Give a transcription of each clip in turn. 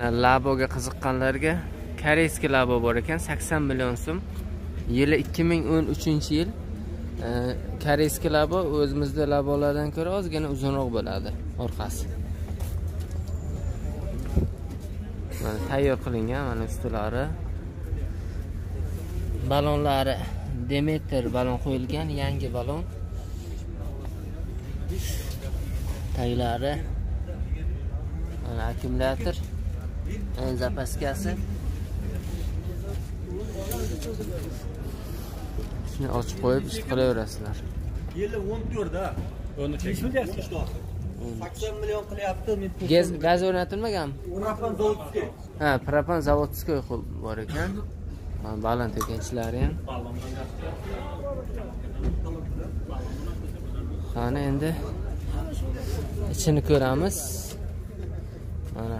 laboga qiziqqanlarga koreyskiy labo bor ekan 80 million so'm. Yili 2013 yil e, koreyskiy labo o'zimizda labolardan ko'ra ozgina uzunroq bo'ladi orqasi. Mana tayyor qilingan mana ustilari balonlari demeter balon qo'yilgan yangi balon. Taglari mana akkumulyator. Zapaskasi shuni ochib qo'yib ish qilaverasizlar yili o'n to'rtda. Nechi milyard sakson million qilyapti gaz gaz o'rnatilmaganmi propan zavodskiy ha propan zavodskiy bor ekan. Mana baland ekan ishlari ham. Qani endi? Ichini ko'ramiz. Mana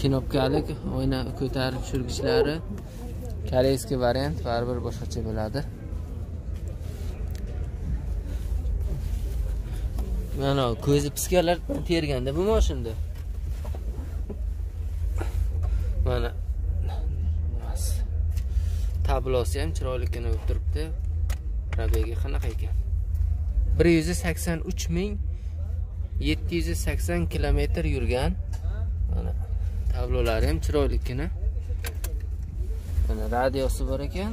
knopkalik oyna ko'tarib tushirgichlari. Koreyskiy variant baribir boshqacha bo'ladi. Mana ko'zi piskanlar terganda bu moshinda mana tablosi ham chiroylikgina bo'lib turibdi. Probegi qanaqa ekan? bir yuz sakson uch ming yetti yuz sakson kilometr yurgan. Mana tablolari ham chiroyligina mana radiosi bor ekan.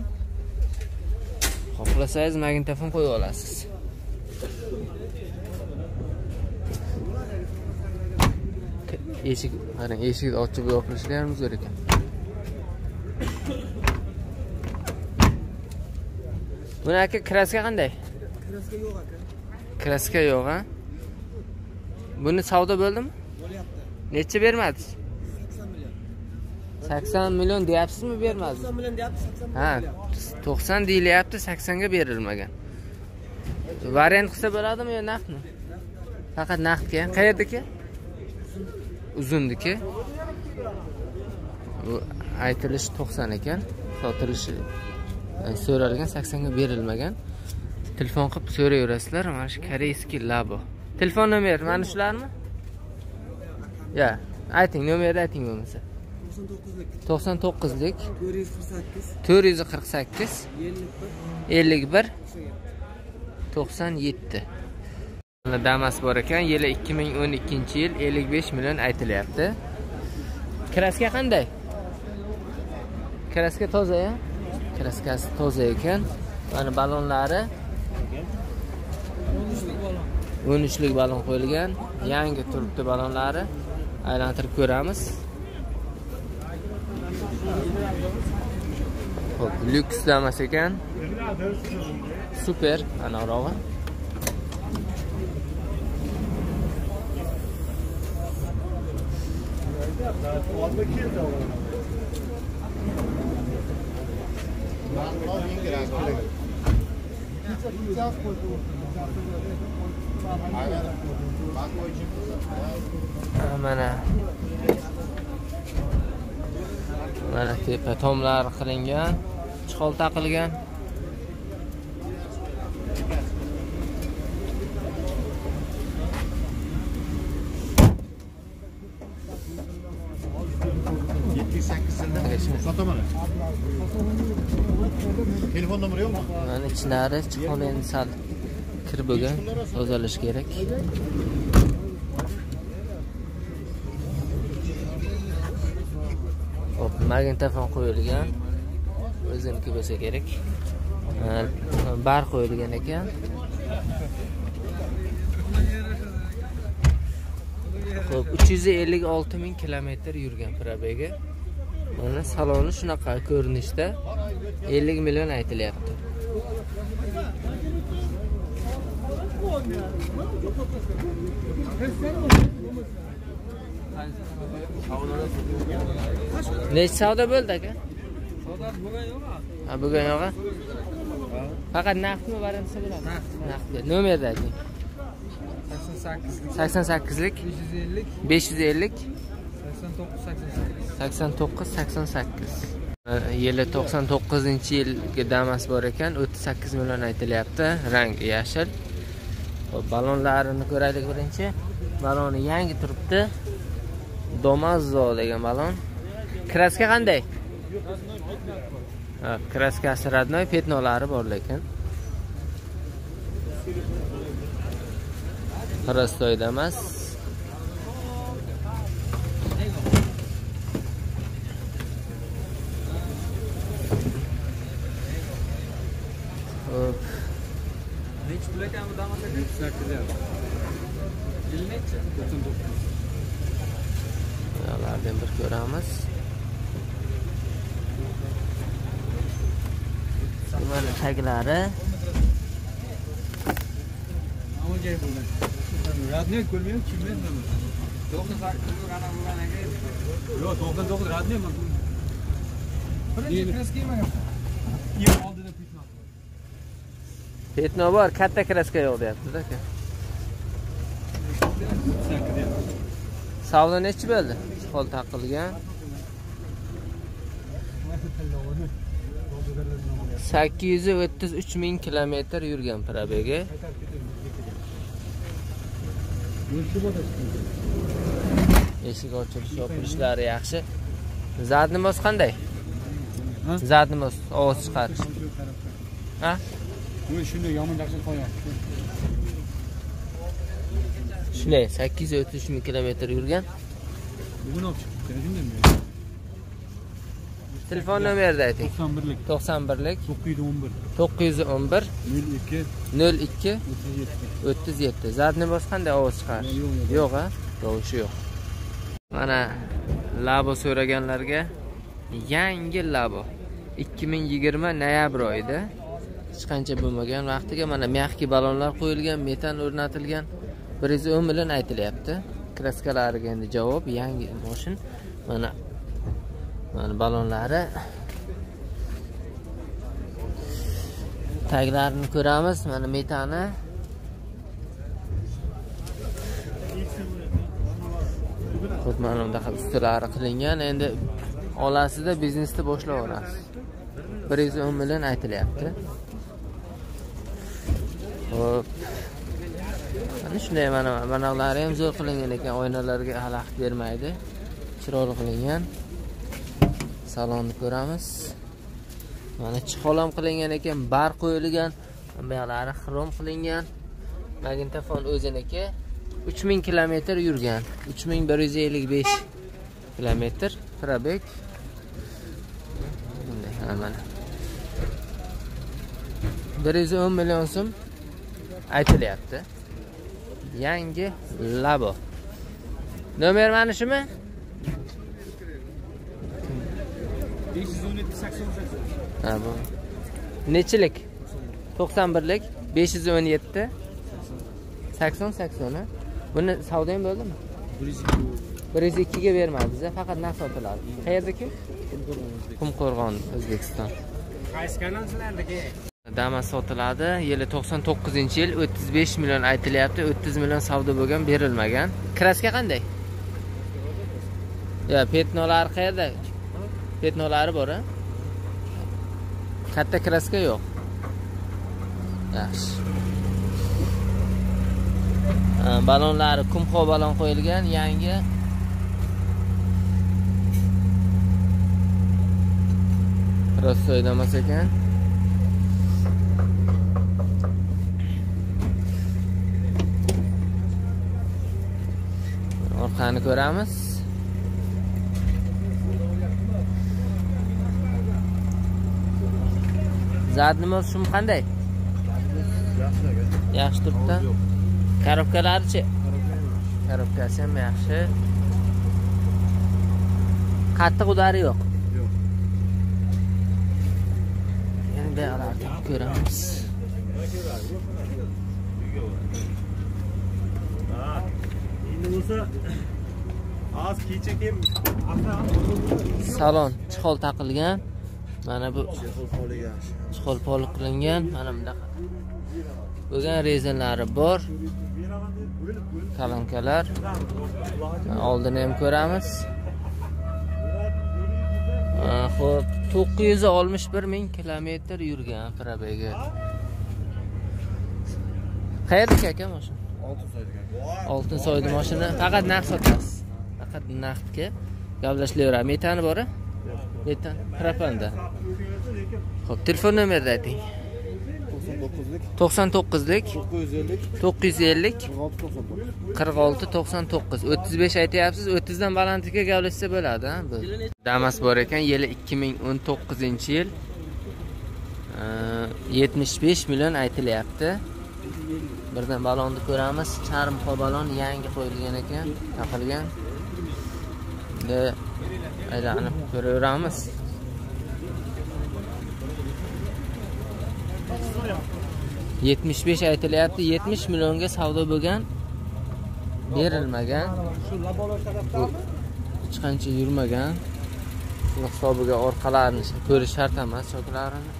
Xohlasangiz magnitofon qo'yib olasiz. Eshik qarang eshikni ochib yopilishlari ham zo'r ekan. Buni aka kraska qanday? Kraska yo'q aka. Kraska yo'q a buni savdo bo'ldimi? Bo'lyapti. Necha bermadingiz sakson million deyapsizmi bermadingiz? Sakson million deyapti sakson ha to'qson deyilyapti saksonga berilmagan. Variant qilsa bo'ladimi yo naqdmi? Faqat naqdga. Qayerdaki uzundiki. Bu aytilishi to'qson ekan sotilishi e, so'ralgan saksonga berilmagan. Telefon qilib so'rayverasizlar mana shu koreyskiy labo. Telefon nomeri mana shularmi? Ya ayting nomerni ayting bo'lmasa to'qson to'qqizlik to'qson to'qqizlik. To'rt yuz qirq sakkiz. To'rt yuz qirq sakkiz. Ellik bir. Ellik bir. To'qson yetti damas bor ekan yili ikki ming o'n ikkinchi yil ellik besh million aytilyapti. Kraska qanday? Kraska toza ya? Kraskasi toza ekan. Mana balonlari. o'n uchlik balon qo'yilgan. Yangi turibdi balonlari. Aylantirib ko'ramiz Xo'p, lyuks damas ekan. Super anavrog'i mana. Mana tepa tomlar qilingan chihol taqilgan. Telefon yok mu? mana ichlari chihol endi sal kir bo'lgan tozalash kerak magnitofon qo'yilgan. O'ziniki bo'lsa kerak. Bar qo'yilgan ekan. Ho'p uch yuz ellik olti ming kilometr yurgan probegi mana saloni shunaqa ko'rinishda ellik million aytilyapti. Nechi savdo bo'ldi aka? Ha bugun yo'q a? faqat naqdmi variantsa bo'ladi. Naqdga nomerni ayting sakson sakkizlik sakson sakkizlik? Besh yuz ellik. Besh yuz ellik? Sakson to'qqiz sakson sakkiz. Sakson to'qqiz sakson sakkiz. Yili to'qson to'qqizinchi yilgi damas bor ekan o'ttiz sakkiz million aytilyapti. Rang yashil. Hop, balonlarini ko'raylik birinchi. Baloni yangi turibdi Domazzo degan balon. Kraska qanday? Ha, kraskasi radnoy, petnolari bor lekin. Rastoyda emas. Hop. Ulardan bir ko'ramiz. Mana taglari. Radniy ko'rmayman, kimmen Yo'q, to'g'ri to'g'ri radniy man. oldida pitma. Petno bor, katta kraska yo'q deyapti-da aka. Savdo nechi bo'ldi? Qo'l taqilgan. 833 ming kilometr yurgan probegi. Eshik ochilish yopilishlari yaxshi. Zadnimoz qanday? Zadnimoz ovoz chiqarish. Ha? Shunday yomon yaxshi qo'yaman. Shunday 833 ming kilometr yurgan. Bugun olib chiqibdi, shundaymi? Telefon nomerni ayting. 91lik 91lik 911 911 02 02 37. 37. Zadnimoz qanday ovoz chiqarish? Yo'q, yo'q. Yo'q, ha? Tovushi yo'q. Mana labo so'raganlarga yangi labo 2020 noyabr oyida hech qancha bo'lmagan vaqtiga mana mягкий balonlar qo'yilgan, metan o'rnatilgan 110 million aytilyapti. Kraskalariga endi javob yangi mashin. Mana mana balonlari taglarini ko'ramiz. Mana metani Xuddi mana bunaqa ustilari qilingan. Endi olasida biznesni boshlaverasiz. 110 million aytilyapti. ho'p Shunday mana manaqlari ham zo'r qilingan ekan, oynalarga xalaqit bermaydi. Chiroyli qilingan. Salonni ko'ramiz. Mana chihol ham qilingan ekan, bar qo'yilgan. buyoqlari xrom qilingan. Magnitofon o'ziniki 3000 kilometr yurgan. 3155 kilometr probek Bunday ha, mana. 110 million so'm aytilyapti. Yangi Labo. Nomer mana shumi? 517 80 Ha bu. Nechilik? 91lik 517 80 80 ha? Buni savdo ham bo'ldimi? 102 ga bermadiz, faqat naqd sotiladi. Qayerdaki? Qumqo'rg'on, O'zbekiston. Qaysi kanal sizlarniki? Damas sotiladi. Yili 99-yil 35 million aytilyapti. 30 million savdo bo'lgan, berilmagan. Kraska qanday? yo petnolari qayerda? Petnolari bor, a? Katta kraska yo'q. Yaxshi. Balonlari kumxo balon qo'yilgan, yangi. Rostoyda damas ekan. Orqani ko'ramiz. Zadnimoz shum qanday? Yaxshi turibdi. Korobkalari-chi? Korobkasi ham yaxshi. Qattiq udari yo'q. Yo'q. Endi ularni ko'ramiz. Endi bo'lsa az kecha keyin Salon chihol taqilgan. Mana bu chihol pol qilingan. Mana bunaqa. Bo'lgan rezinlari bor. Kalankalar. Oldini ham ko'ramiz. Xo'p, 961 ming kilometr yurgan probegi. Qayerdaki aka mashina? Oltin soydi mashina. Faqat naqd sotasiz. faqat naqdga gaplashilaveradi metani bor a metan propanda. Ho'p telefon nomerni ayting. To'qson to'qqizlik. To'qqiz yuz ellik qirq olti to'qson to'qqiz. O'ttiz besh aytyapsiz. O'ttizdan balandlikka gaplashsa bo'ladi a bu. Damas bor ekan. Yili ikki ming o'n to'qqizinchi yil. Yetmish besh million aytilyapti birdan balonni ko'ramiz. Charm balon yangi qo'yilgan ekan taqilgan endi aylanib ko'raveramiz. Yetmish besh aytilyapti yetmish millionga savdo bo'lgan berilmagan. Hech qancha yurmagan. Hisobiga orqalarini ko'rish shart emas choklarini.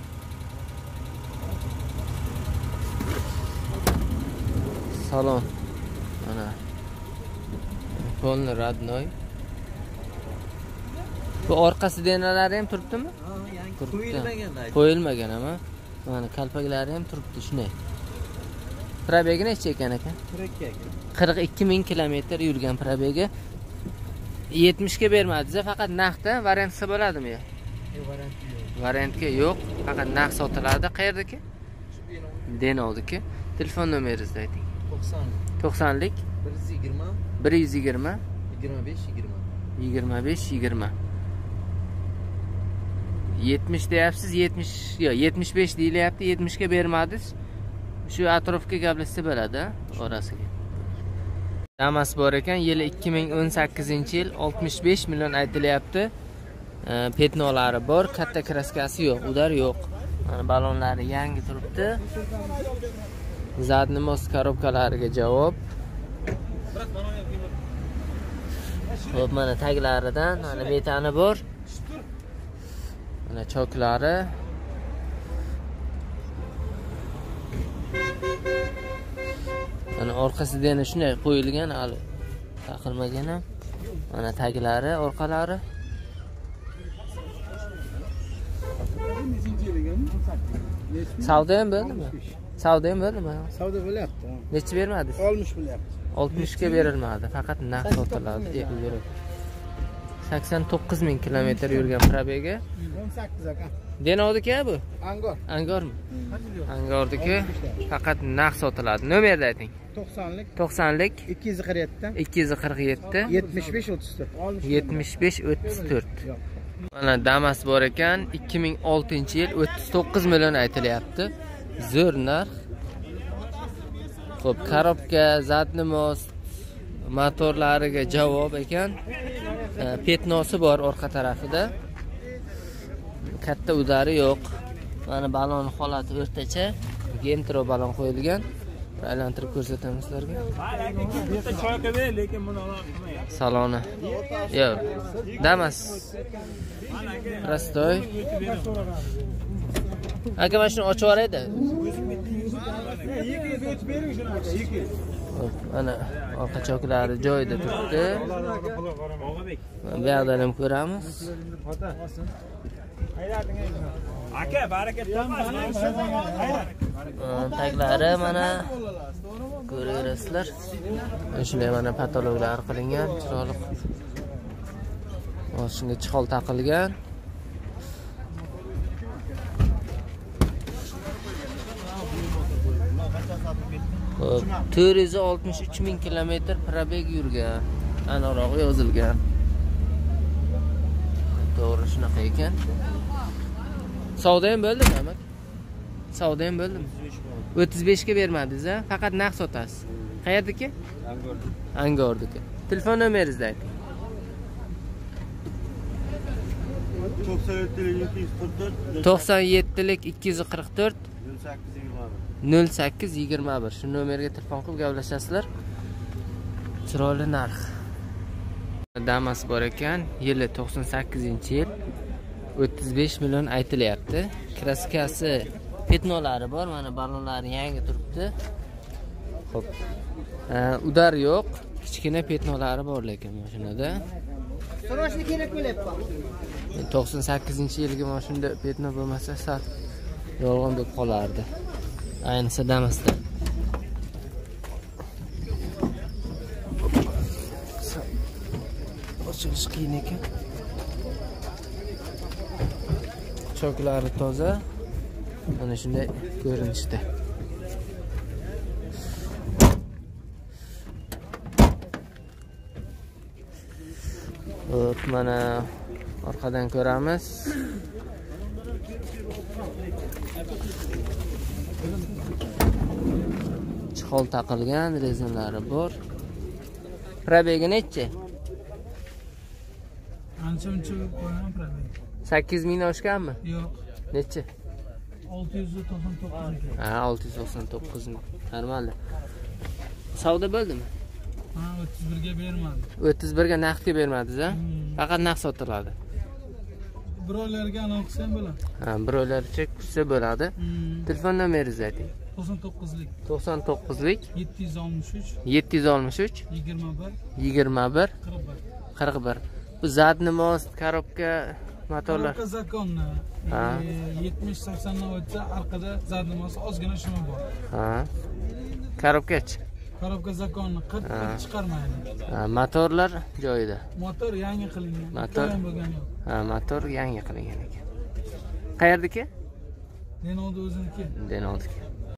Salon mana polni родной bu orqa sidenalari ham turibdimi? Turibdi. qo'yilmagan ama. Mana kalpaklari ham turibdi shunday. Probegi necha ekan aka? Qirq ikki ming kilometr yurgan probegi yetmishga bermadingiz faqat naqdda variant qilsa bo'ladimi yo variantga yo'q faqat naqd sotiladi. Qayerdaki denovniki telefon nomeringizni ayting to'qson. To'qsonlik? Bir yuz yigirma. Bir yuz yigirma. Yigirma besh yigirma. Yigirma besh yigirma. Yetmish deyapsiz yetmish yo'q yetmish besh deyilyapti yetmishga bermadingiz. Shu atrofga gaplashsa bo'ladi orasiga. Damas bor ekan yili ikki ming o'n sakkizinchi yil oltmish besh million aytilyapti. Petnolari bor katta kraskasi yo'q udar yo'q. Mana balonlari yangi turibdi zadniy most korobkalariga javob ho'p mana taglaridan mana metani bor. Mana choklari. Mana orqasida yana shunday qo'yilgan hali taqilmagan ham. Mana taglari, orqalari. Savdo ham bo'ldimi? Savdo ham bo'ldimi? savdo bo'lyapti. Necha bermadingiz? oltmish bo'lyapti. 60 ga berilmadi faqat naqd sotiladi yurib. 89 ming kilometr yurgan probega o'n sakkiz aka. Denovniki bu? Angor. Angormi? Angorniki faqat naqd sotiladi. Nomerni ayting. To'qsonlik. 90lik ikki yuz qirq yetti 247 yetmish besh o'ttiz to'rt. 75 34 mana damas bor ekan. 2006 yil 39 million aytilyapti zo'r narx ho'p korobka, zadniy most, motorlariga javob ekan. E, Petnosi bor orqa tarafida. Katta udari yo'q. Mana balon holati o'rtacha. Gentro balon qo'yilgan. Bir Aylantirib ko'rsataman sizlarga. lekin buni olmayapti. Saloni. Yo'q. Damas. Rastoy. Aka mana shuni ochib yuboraydi. Hop, Mana orqa choklari joyida turibdi. Bu yoqdan ham ko'ramiz. aka baraka Taglari mana ko'raverasizlar. Shunday mana patologlar qilingan, chiroyli. Shunga chihol taqilgan. Hop, 463 ming kilometr probeg yurgan. Anoroq yozilgan. To'g'ri shunaqa ekan. Savdo ham bo'ldimi, Ahmad? Savdo ham bo'ldimi? 35 ga bermadingiz a? Faqat naqd sotasiz. Qayerdiki? Angordiki. Telefon nomeringizni ayting. to'qson yettilik ikki yuz 97lik 244 qirq to'rt nol sakkiz yigirma bir 0821 shu nomerga telefon qilib gaplashasizlar. Chiroyli narx. Damas bor ekan, yili 98-yil 35 million aytilyapti. Kraskasi, petnolari bor, mana balonlari yangi turibdi. Xo'p. Udar yo'q, kichkina petnolari bor lekin mashinada. srochniy kerak bo'lyapti 98-yilgi mashinada petno bo'lmasa sal yolg'on bo'lib qolardi. Ayniqsa Damasda. chiqish qiyin ekan. Choklari toza. Mana shunday ko'rinishda. Hop, mana orqadan ko'ramiz chihol taqilgan rezinlari bor. Probegi nechi? Ancha muncha sakkiz ming oshganmi? Yo'q. Nechi? Olti yuz to'qson to'qqiz ekan ha olti yuz to'qson to'qqiz ming. Normalniy savdo bo'ldimi? Ha o'ttiz birga bermadi. O'ttiz birga naqdga bermadingiz a Hmm. faqat naqd sotiladi birovlarga anavi qilsa ham bo'ladi ha birovlarcha kutsa bo'ladi. Telefon nomeringizni ayting. to'qson to'qqizlik. to'qson to'qqizlik. yetti yuz oltmish uch. yetti yuz oltmish uch. yigirma bir. yigirma bir. qirq bir. qirq bir. Bu zadni most korobka motorlar korobka zakonni. Ha. yetmish saksondan o'tsa orqada zadnimasi ozgina shumi bor. Ha. Korobkachi korobka zakonni qirq chiqarmaydi. Motorlar joyida. Motor yangi qilingan. Motor? bo'lgani yo'q. Ha motor yangi qilingan ekan. Qayerdiki? Renaultni o'ziniki. Denovniki